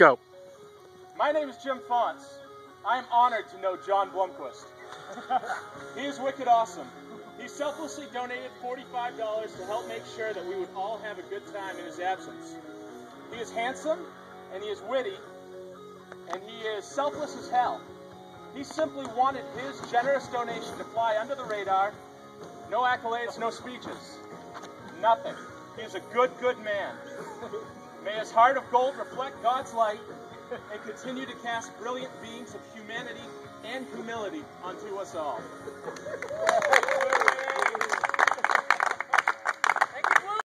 Go. My name is Jim Faunce. I am honored to know John Blumquist. he is wicked awesome. He selflessly donated $45 to help make sure that we would all have a good time in his absence. He is handsome, and he is witty, and he is selfless as hell. He simply wanted his generous donation to fly under the radar. No accolades, no speeches. Nothing. He is a good, good man. His heart of gold reflect God's light and continue to cast brilliant beams of humanity and humility onto us all.